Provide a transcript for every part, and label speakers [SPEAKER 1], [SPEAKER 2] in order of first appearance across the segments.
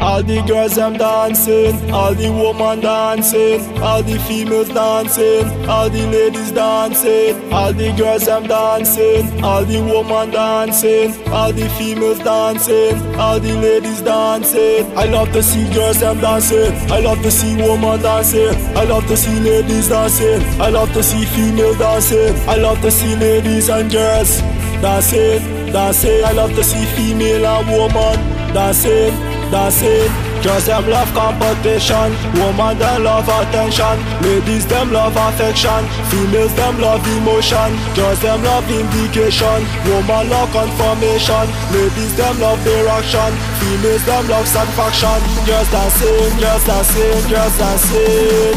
[SPEAKER 1] All the girls them dancing, all the women dancing, all the females dancing, all the ladies dancing, all the girls them dancing, all the women dancing, all the females dancing, all the ladies dancing. I love to see girls them dancing, I love to see women dancing, I love to see ladies dancing, I love to see females dancing, I love to see ladies and girls dancing, dancing. I love to see female and woman dancing, dancing. Girls them love competition, woman them love attention, ladies them love affection, females them love emotion, girls them love indication, woman love confirmation, ladies them love direction, females them love satisfaction. Girls dancing, girls dancing, girls dancing,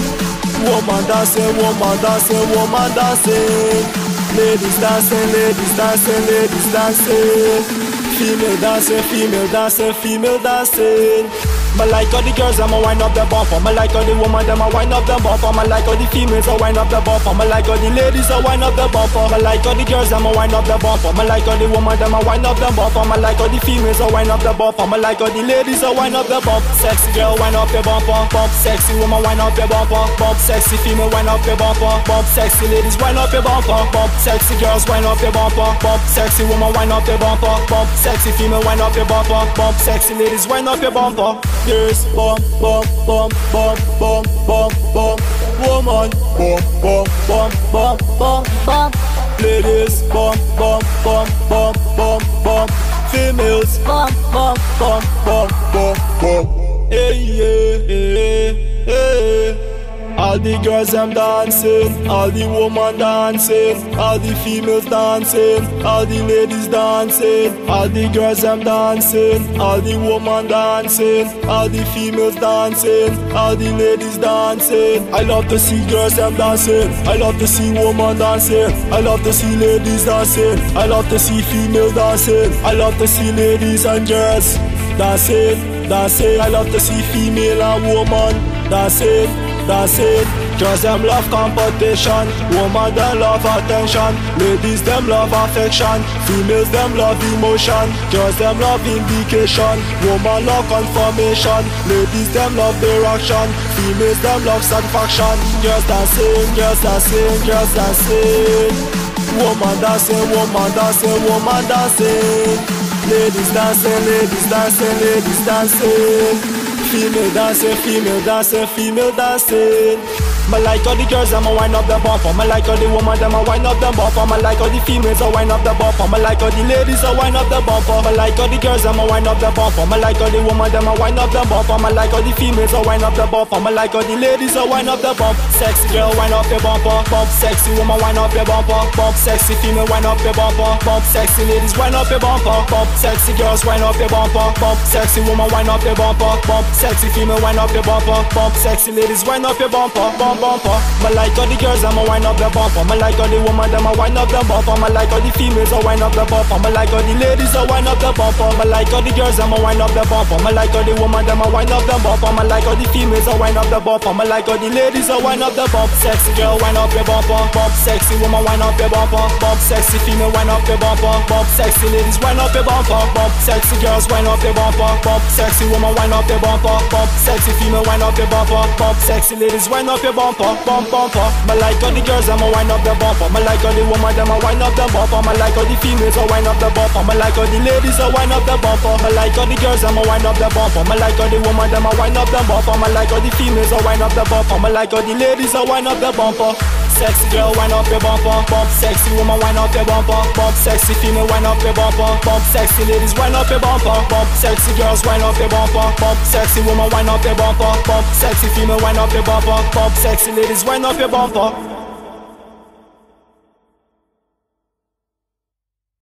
[SPEAKER 1] woman dancing, woman dancing, woman dancing. Ladies dancing, ladies dancing, ladies dancing. Female dancing, female dancing, female dancing. Me like all the girls, I'ma wind up the bumper. Me like all the woman, them a wind up the bumper. Me like all the females, I wind up the bumper. Me like all the ladies, I wind up the bumper. Me like all the girls, I'ma wind up the bumper. Me like all the woman, them a wind up the bumper. Me like all the females, I wind up the bumper. Me like all the ladies, I wind up the bumper. Sexy girl, wind up your bumper. Bump, sexy woman, wind up your bumper. Bump, sexy female, wind up your bumper. Bump, sexy ladies, wind up your bumper. Bump, sexy girls, wind up your bumper. Bump, sexy woman, wind up your bumper. Bump, sexy female, wind up your bumper. Bump, sexy ladies, wind up your bumper. Girls, bump, bump, bump, bump, bump, bump, bump. Woman, bump, bump, bump, bump, bump, bump. Ladies, bump, bump, bump, bump, bump, bump. Females, bump, bump, bump, bump, bump, bump. Hey, yeah, hey. All the girls them dancing, all the women dancing, all the females dancing, all the ladies dancing, all the girls them dancing, all the women dancing, all the females dancing, all the ladies dancing. I love to see girls them dancing, I love to see women dancing, I love to see ladies dancing, I love to see females dancing, I love to see ladies and girls dancing, dancing. I love to see female and woman dancing dancing. Girls them love competition, woman them love attention, ladies them love affection, females them love emotion, girls them love indication, woman love confirmation, ladies them love direction, females them love satisfaction. Girls dancing, girls dancing, girls dancing, woman dancing, woman dancing, woman dancing, ladies dancing, ladies dancing, ladies dancing. Female dancing, female dancing, female dancing. Me like all the girls, I'ma wind up the bumper. Me like all the woman, them a wind up the bumper. Me like all the females, I wind up the bumper. Me like all the ladies, I wind up the bumper. Me like all the girls, I'ma wind up the bumper. Me like all the woman, them a wind up the bumper. Me like all the females, I wind up the bumper. Me like all the ladies, I wind up the bumper. Sexy girl, wind up your bumper. Bump, sexy woman, wind up your bumper. Bump, sexy female, wind up your bumper. Bump, sexy ladies, wind up your bumper. Bump, sexy girls, wind up your bumper. Bump, sexy woman, wind up your bumper. Bump, sexy female, wind up your bumper. Bump, sexy ladies, wind up your bumper. Bump, bumper. Me like all the girls, I'ma wind up the bumper. Me like all the woman, them a wind up the bumper. Me like all the females, I wind up the bumper. Me like all the ladies, I wind up the bumper. Me like all the girls, I'ma wind up the bumper. Me like all the woman, them a wind up the bumper. Me like all the females, I wind up the bumper. Me like all the ladies, I wind up the bumper. Sexy girl, wind up your bumper. Bump, sexy woman, wind up your bumper. Bump, sexy female, wind up your bumper. Bump, sexy ladies, wind up your bumper. Bump, sexy girls, wind up your bumper. Bump, sexy woman, wind up your bumper. Bump, sexy female, wind up your bumper. Bump, sexy ladies, wind up your bumper. Bump, bumper. Me like all the girls, I'ma wind up the bumper. Me like all the woman, them a wind up the bumper. Me like all the females, I wind up the bumper. Me like all the ladies, I wind up the bumper. Me like all the girls, I'ma wind up the bumper. Me like all the woman, them a wind up the bumper. Me like all the females, I wind up the bumper. Me like all the ladies, I wind up the bumper. Sexy girl, wind up your bumper. Bump, sexy woman, wind up your bumper. Bump, sexy female, wind up your bumper. Bump, sexy ladies, wind up your bumper. Bump, sexy girls, wind up your bumper. Bump, sexy woman, wind up your bumper. Bump, sexy female, wind up your bumper. Bump, sexy ladies, wind up your bumper.